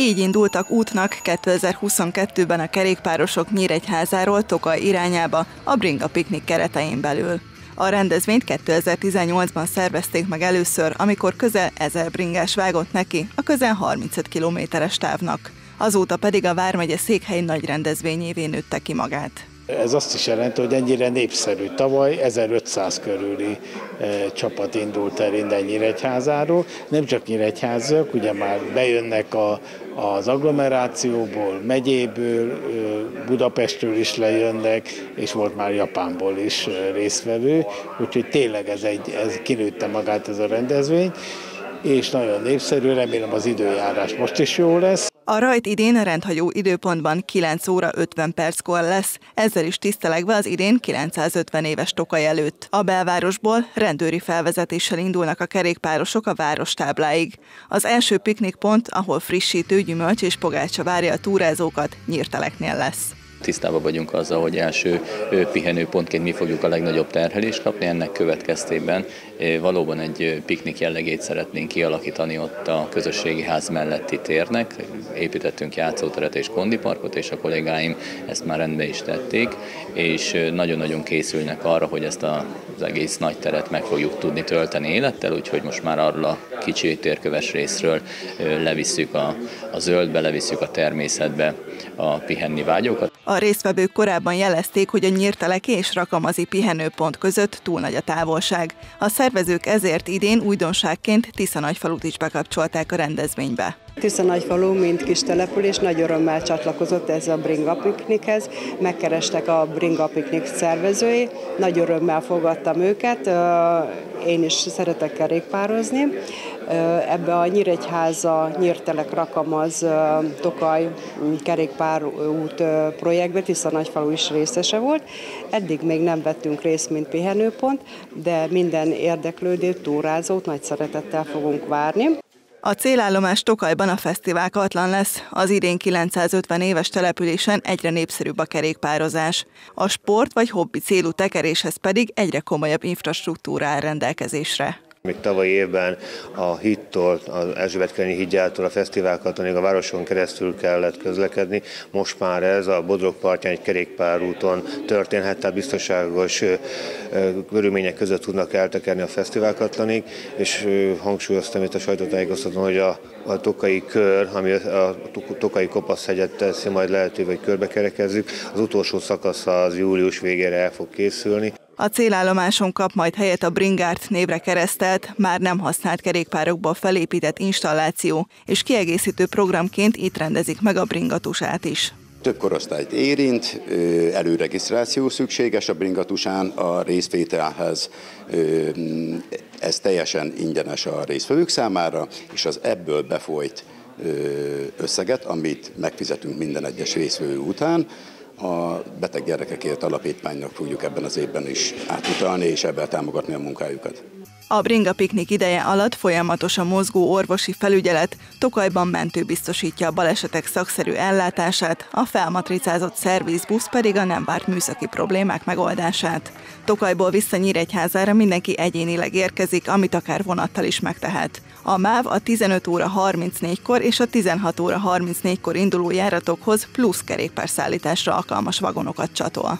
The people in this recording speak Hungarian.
Így indultak útnak 2022-ben a kerékpárosok Nyíregyházáról Tokaj irányába a Bringa Piknik keretein belül. A rendezvényt 2018-ban szervezték meg először, amikor közel 1000 bringás vágott neki a közel 35 kilométeres távnak. Azóta pedig a Vármegye székhely nagy rendezvényévé nőtte ki magát. Ez azt is jelenti, hogy ennyire népszerű. Tavaly 1500 körüli e, csapat indult el innen Nyíregyházáról. Nem csak Nyíregyházak, ugye már bejönnek a, az agglomerációból, megyéből, Budapestről is lejönnek, és volt már Japánból is résztvevő, úgyhogy tényleg ez, egy, ez kinőtte magát ez a rendezvény és nagyon népszerű, remélem az időjárás most is jó lesz. A rajt idén a rendhagyó időpontban 9 óra 50 perckor lesz, ezzel is tisztelegve az idén 950 éves Tokaj előtt. A belvárosból rendőri felvezetéssel indulnak a kerékpárosok a várostábláig. Az első piknikpont, ahol frissítő gyümölcs és pogácsa várja a túrázókat, nyírteleknél lesz. Tisztában vagyunk azzal, hogy első pihenőpontként mi fogjuk a legnagyobb terhelést kapni, ennek következtében valóban egy piknik jellegét szeretnénk kialakítani ott a közösségi ház melletti térnek. Építettünk játszóteret és kondiparkot, és a kollégáim ezt már rendbe is tették, és nagyon-nagyon készülnek arra, hogy ezt az egész nagy teret meg fogjuk tudni tölteni élettel, úgyhogy most már arról a kicsi térköves részről levisszük a, a zöldbe, levisszük a természetbe a pihenni vágyokat. A résztvevők korábban jelezték, hogy a nyírteleki és rakamazi pihenőpont között túl nagy a távolság. A szervezők ezért idén újdonságként Tisza nagyfalut is bekapcsolták a rendezvénybe. Tisza Nagyfalu, mint kis település, nagy örömmel csatlakozott ez a Bringa Piknikhez. Megkerestek a Bringa Piknik szervezői, nagy örömmel fogadtam őket, én is szeretek kerékpározni. Ebbe a Nyíregyháza, Nyírtelek, Rakamaz, Tokaj kerékpárút projektbe Tisza Nagyfalu is részese volt. Eddig még nem vettünk részt, mint pihenőpont, de minden érdeklődő túrázót nagy szeretettel fogunk várni. A célállomás Tokajban a fesztivál katlan lesz, az idén 950 éves településen egyre népszerűbb a kerékpározás. A sport vagy hobbi célú tekeréshez pedig egyre komolyabb infrastruktúra áll rendelkezésre. Még tavaly évben a hittól, az Erzsébet Kernyi hídjától a fesztiválokat a városon keresztül kellett közlekedni. Most már ez a Bodrog partján egy kerékpárúton történhet, tehát biztonságos körülmények között tudnak eltekerni a fesztiválkatlanig, és hangsúlyoztam itt a sajtótájékoztatón, hogy a, a tokai kör, ami a tokai kopaszhegyet teszi majd lehetővé, hogy körbekerekezzük. Az utolsó szakasz az július végére el fog készülni. A célállomáson kap majd helyet a Bringárt névre keresztelt, már nem használt kerékpárokból felépített installáció, és kiegészítő programként itt rendezik meg a bringatusát is. Több korosztályt érint, előregisztráció szükséges a bringatusán a részvételhez, ez teljesen ingyenes a résztvevők számára, és az ebből befolyt összeget, amit megfizetünk minden egyes részvevő után, a Beteg Gyerekekért Alapítványnak fogjuk ebben az évben is átutalni, és ebben támogatni a munkájukat. A Bringa piknik ideje alatt folyamatosan mozgó orvosi felügyelet Tokajban mentő biztosítja a balesetek szakszerű ellátását, a felmatricázott szervizbusz pedig a nem várt műszaki problémák megoldását. Tokajból vissza Nyíregyházára mindenki egyénileg érkezik, amit akár vonattal is megtehet. A MÁV a 15 óra 34-kor és a 16 óra 34-kor induló járatokhoz plusz kerékpárszállításra alkalmas vagonokat csatol.